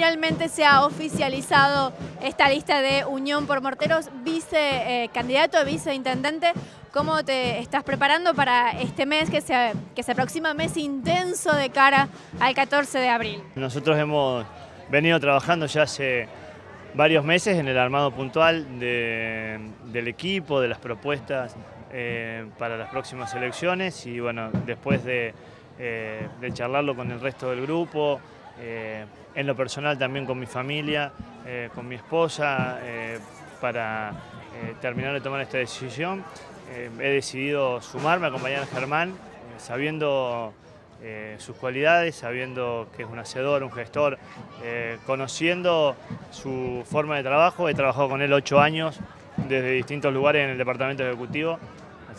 finalmente se ha oficializado esta lista de Unión por Morteros, vice eh, candidato a viceintendente. ¿Cómo te estás preparando para este mes que se, que se aproxima, mes intenso de cara al 14 de abril? Nosotros hemos venido trabajando ya hace varios meses en el armado puntual del equipo, de las propuestas eh, para las próximas elecciones y bueno, después de, eh, charlarlo con el resto del grupo, eh, en lo personal también con mi familia, con mi esposa, para terminar de tomar esta decisión, he decidido sumarme, acompañar a Germán, sabiendo sus cualidades, sabiendo que es un hacedor, un gestor, conociendo su forma de trabajo. He trabajado con él ocho años desde distintos lugares en el departamento ejecutivo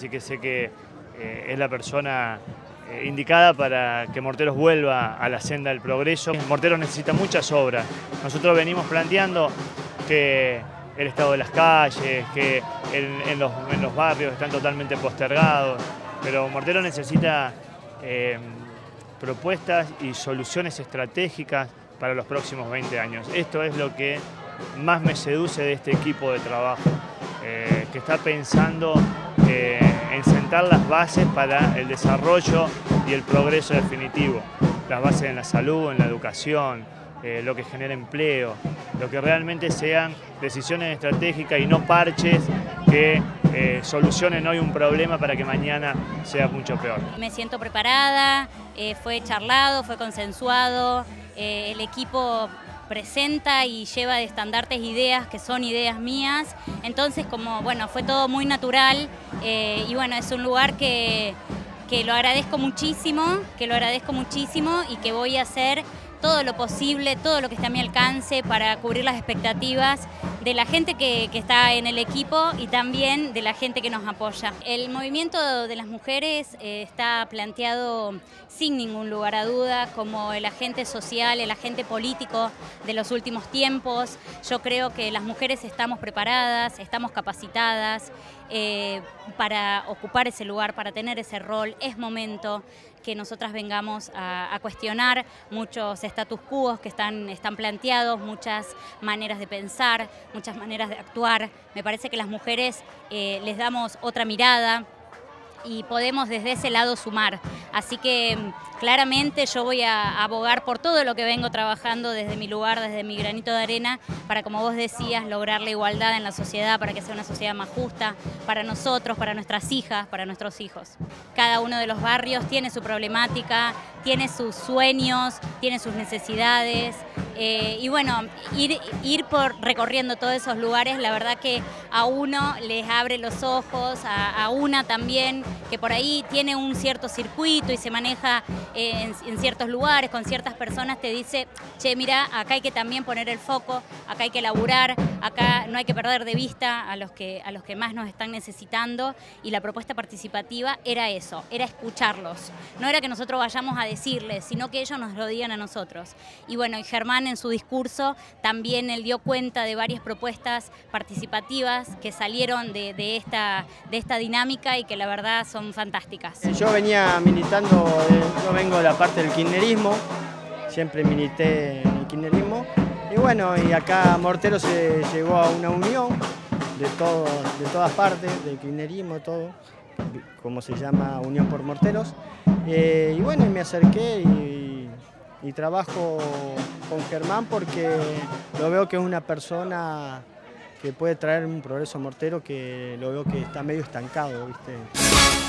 así que sé que eh, es la persona eh, indicada para que Morteros vuelva a la senda del progreso. Morteros necesita muchas obras. Nosotros venimos planteando que el estado de las calles, que en, los, barrios están totalmente postergados, pero Morteros necesita eh, propuestas y soluciones estratégicas para los próximos 20 años. Esto es lo que más me seduce de este equipo de trabajo, que está pensando en sentar las bases para el desarrollo y el progreso definitivo. Las bases en la salud, en la educación, eh, lo que genera empleo, lo que realmente sean decisiones estratégicas y no parches que eh, solucionen hoy un problema para que mañana sea mucho peor. Me siento preparada, eh, fue charlado, fue consensuado, el equipo presenta y lleva de estandartes ideas que son ideas mías. Entonces, como bueno, fue todo muy natural eh, y bueno, es un lugar que, que lo agradezco muchísimo, que lo agradezco muchísimo y que voy a hacer todo lo posible, todo lo que esté a mi alcance para cubrir las expectativas de la gente que, está en el equipo y también de la gente que nos apoya. El movimiento de las mujeres eh, está planteado sin ningún lugar a duda como el agente social, el agente político de los últimos tiempos. Yo creo que las mujeres estamos preparadas, estamos capacitadas eh, para ocupar ese lugar, para tener ese rol. Es momento que nosotras vengamos a, cuestionar muchos status quo que están, están planteados, muchas maneras de pensar, muchas maneras de actuar. Me parece que las mujeres eh, les damos otra mirada y podemos desde ese lado sumar. Así que mm, claramente yo voy a abogar por todo lo que vengo trabajando desde mi lugar, desde mi granito de arena, para, como vos decías, lograr la igualdad en la sociedad, para que sea una sociedad más justa para nosotros, para nuestras hijas, para nuestros hijos. Cada uno de los barrios tiene su problemática, tiene sus sueños, tiene sus necesidades. Eh, y bueno, ir, ir por recorriendo todos esos lugares, la verdad que a uno les abre los ojos, a, una también, que por ahí tiene un cierto circuito y se maneja en, en, ciertos lugares, con ciertas personas, te dice, che, mira, acá hay que también poner el foco, acá hay que laburar, acá no hay que perder de vista a los que, a los que más nos están necesitando y la propuesta participativa era eso, era escucharlos. No era que nosotros vayamos a decirles, sino que ellos nos lo digan a nosotros. Y bueno, y Germán en su discurso también él dio cuenta de varias propuestas participativas que salieron de, esta, de esta dinámica y que la verdad son fantásticas. Yo venía militando, eh, yo vengo de la parte del kirchnerismo, siempre milité en el kirchnerismo y bueno, y acá Mortero se llegó a una unión de, todo, de todas partes, del kirchnerismo, todo, como se llama Unión por Morteros. Eh, y bueno, me acerqué y, y, trabajo con Germán porque lo veo que es una persona que puede traer un progreso mortero que lo veo que está medio estancado, ¿viste?